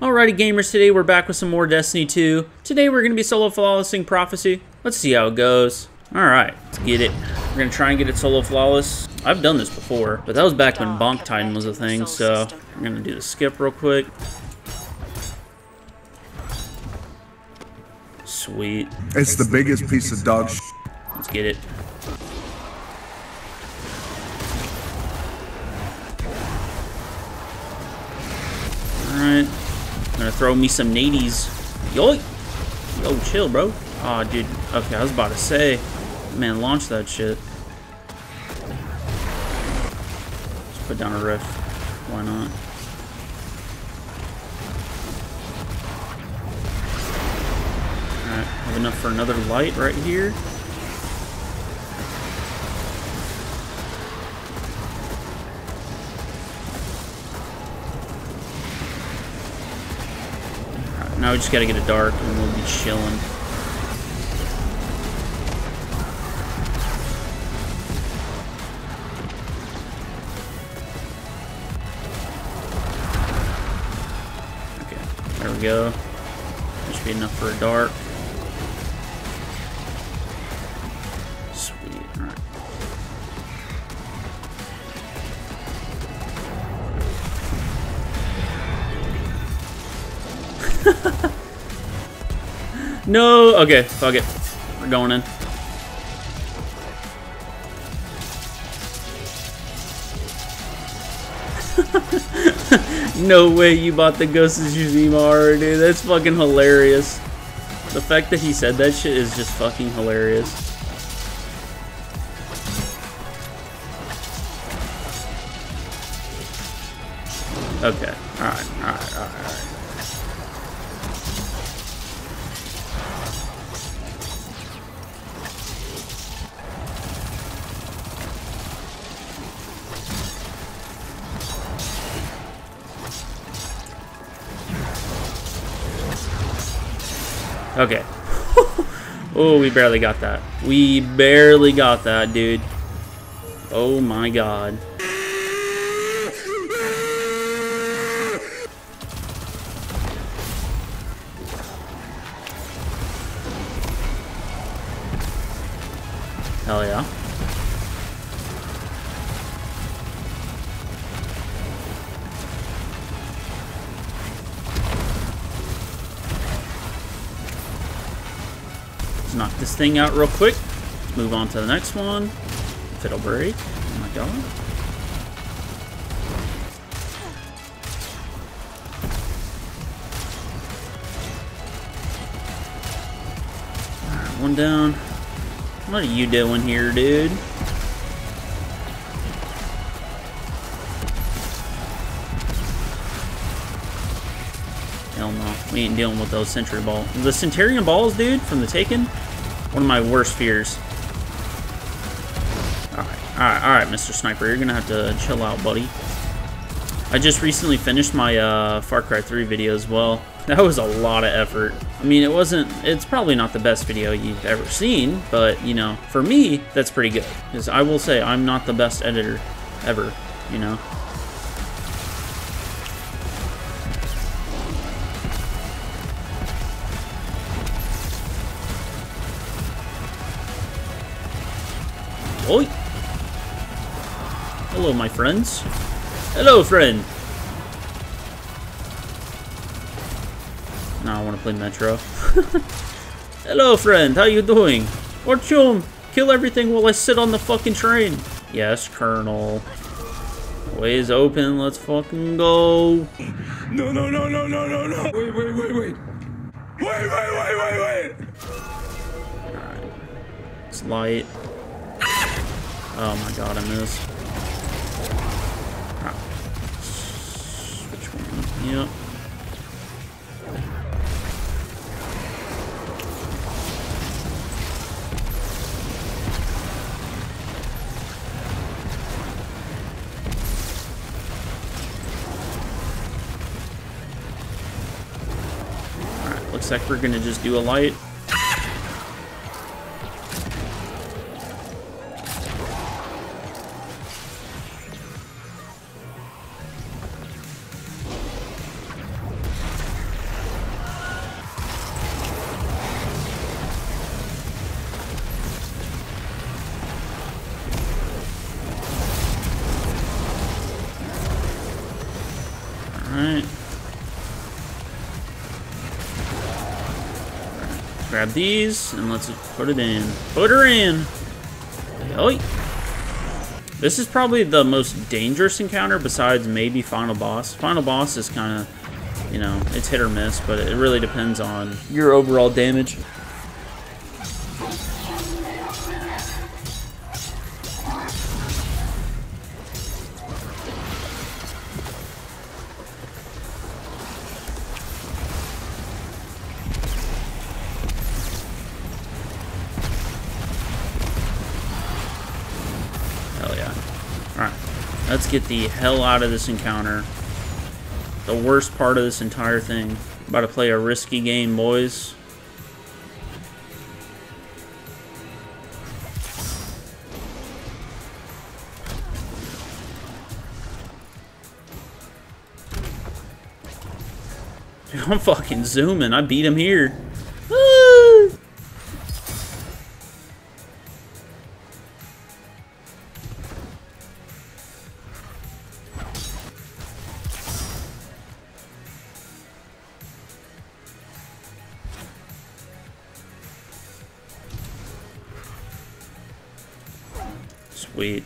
Alrighty gamers, today we're back with some more Destiny 2. Today we're going to be solo flawlessing Prophecy. Let's see how it goes. Alright, let's get it. We're going to try and get it solo flawless. I've done this before, but that was back when Bonk Titan was a thing, so I'm going to do the skip real quick. Sweet. It's the biggest piece of dog sh- Let's get it. Alright. Gonna throw me some nadies. Yo! Yo, chill, bro. Aw, oh, dude. Okay, I was about to say. Man, launch that shit. Let's put down a rift. Why not? Alright, have enough for another light right here. Now we just gotta get it dark and we'll be chilling. Okay, there we go. That should be enough for a dark. no! Okay, fuck it. We're going in. no way you bought the Ghost of Tsushima dude. That's fucking hilarious. The fact that he said that shit is just fucking hilarious. Okay. Alright, alright, alright, alright. Okay. oh, we barely got that. We barely got that, dude. Oh my god. Hell yeah. Knock this thing out real quick. Move on to the next one. If it'll break. Oh my god. One down. What are you doing here, dude? Hell no. We ain't dealing with those Sentry Ball. The Centurion Balls, dude, from the Taken? One of my worst fears. Alright, alright, alright, Mr. Sniper. You're gonna have to chill out, buddy. I just recently finished my uh, Far Cry 3 video as well. That was a lot of effort. I mean, it wasn't, it's probably not the best video you've ever seen, but, you know, for me, that's pretty good. Because I will say, I'm not the best editor ever, you know? Oi! Hello, my friends. Hello, friend! Now I want to play Metro. Hello, friend. How you doing? Fortune, kill everything while I sit on the fucking train. Yes, Colonel. Way is open. Let's fucking go. No, no, no, no, no, no, no. Wait, wait, wait, wait. Wait, wait, wait, wait, wait. Alright. It's light. Oh my god, I missed. Ah. Which one? Yep. Looks like we're gonna just do a light. Grab these, and let's put it in. Put her in! Yoy. This is probably the most dangerous encounter besides maybe Final Boss. Final Boss is kind of, you know, it's hit or miss, but it really depends on your overall damage. Get the hell out of this encounter. The worst part of this entire thing. About to play a risky game, boys. I'm fucking zooming. I beat him here. Sweet.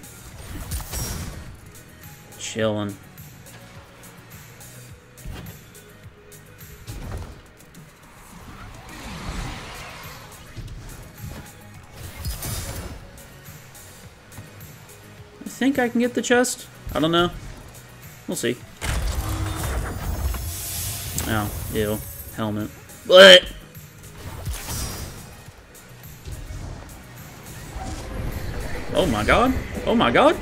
Chilling. I think I can get the chest. I don't know. We'll see. Oh, ew. Helmet. But Oh my god. Oh my god.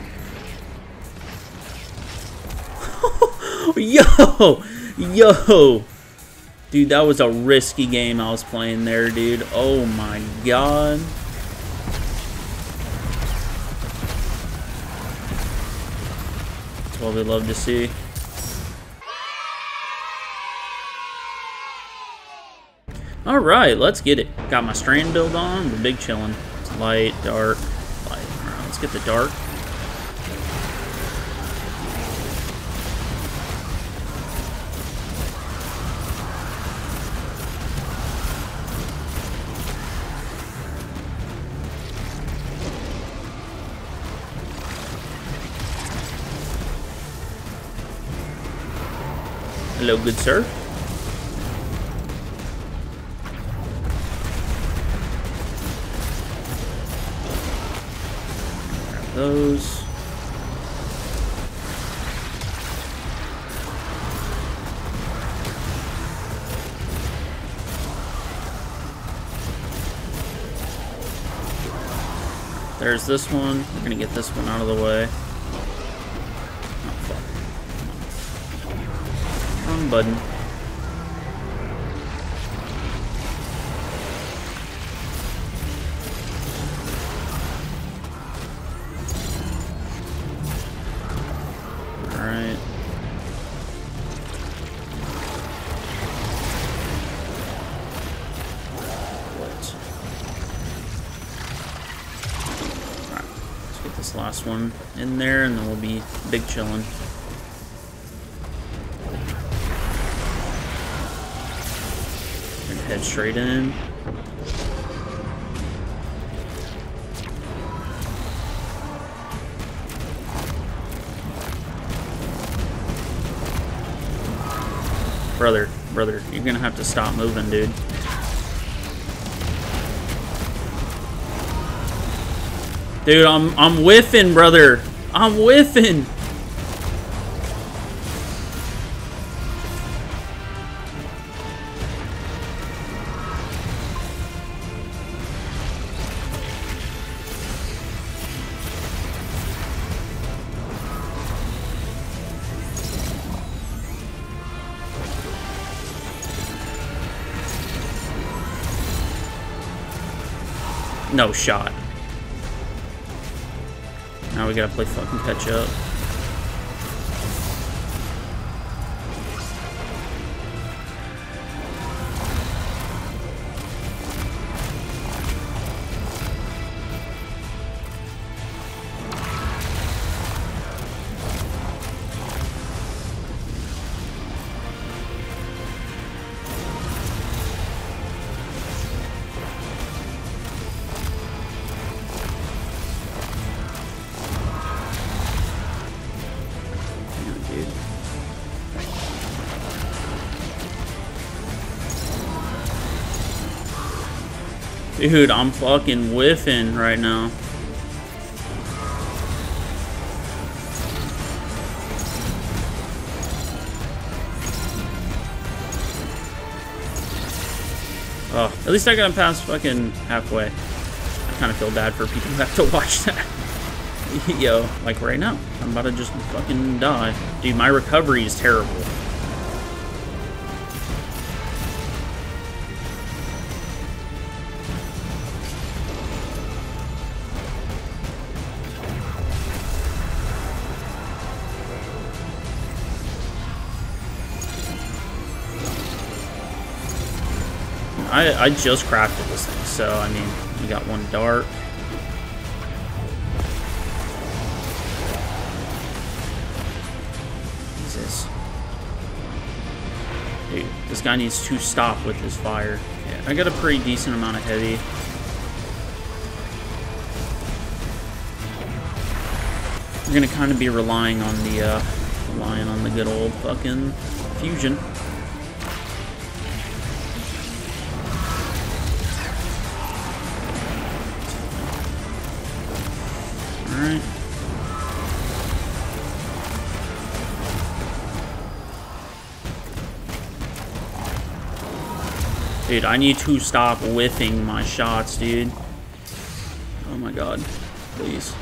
Yo! Yo! Dude, that was a risky game I was playing there, dude. Oh my god. That's what we love to see. Alright, let's get it. Got my strand build on, the big chillin'. Light, dark, let's get the dark. Hello, good sir. Those. There's this one. We're gonna get this one out of the way. Oh, fuck. Wrong button. Last one in there and then we'll be big chilling. And head straight in. Brother, brother, you're gonna have to stop moving, dude. Dude, I'm I'm whiffing, brother. I'm whiffing. No shot. Now we gotta play fucking catch up. Dude, I'm fucking whiffing right now. Oh, at least I got him past fucking halfway. I kind of feel bad for people who have to watch that. Yo, like right now. I'm about to just fucking die. Dude, my recovery is terrible. I, I just crafted this thing, so I mean, we got one dart. Jesus. Dude, this guy needs to stop with his fire. Yeah, I got a pretty decent amount of heavy. We're gonna kind of be relying on the, uh, relying on the good old fucking fusion. Dude, I need to stop whiffing my shots, dude. Oh my god. Please.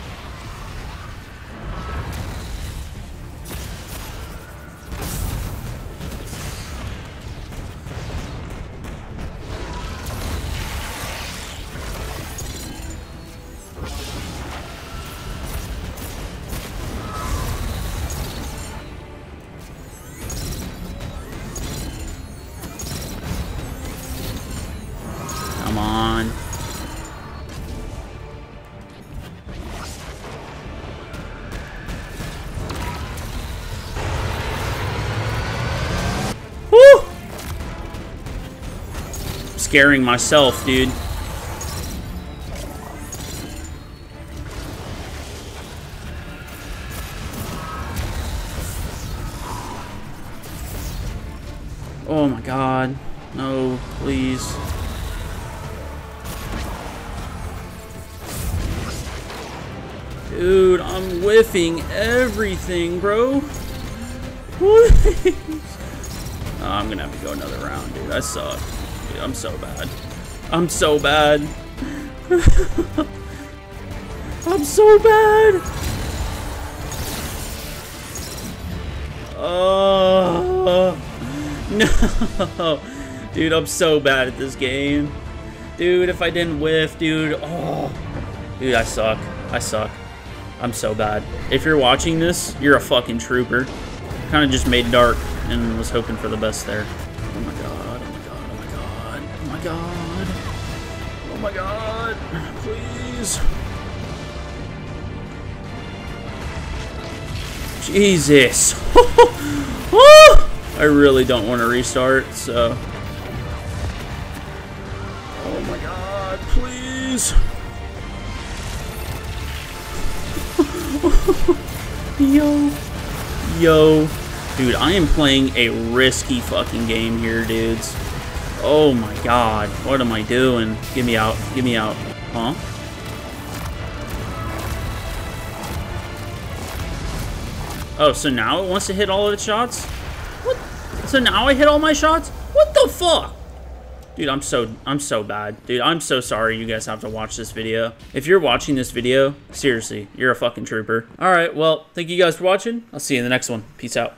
Scaring myself, dude. Oh my god. No, please. Dude, I'm whiffing everything, bro. What? Oh, I'm gonna have to go another round, dude. I suck. I'm so bad. I'm so bad. I'm so bad. Oh no, dude, I'm so bad at this game. Dude, if I didn't whiff, dude, oh, dude, I suck. I suck. I'm so bad. If you're watching this, you're a fucking trooper. Kind of just made dark and was hoping for the best there. God, oh my god, oh. Oh please. Jesus. Oh, I really don't want to restart, so. Oh my god, please. Yo. Yo. Dude, I am playing a risky fucking game here, dudes. Oh my god. What am I doing? Get me out. Get me out. Huh? Oh, so now it wants to hit all of its shots? What? So now I hit all my shots? What the fuck? Dude, I'm so I'm so bad. Dude, I'm so sorry you guys have to watch this video. If you're watching this video, seriously, you're a fucking trooper. All right, well, thank you guys for watching. I'll see you in the next one. Peace out.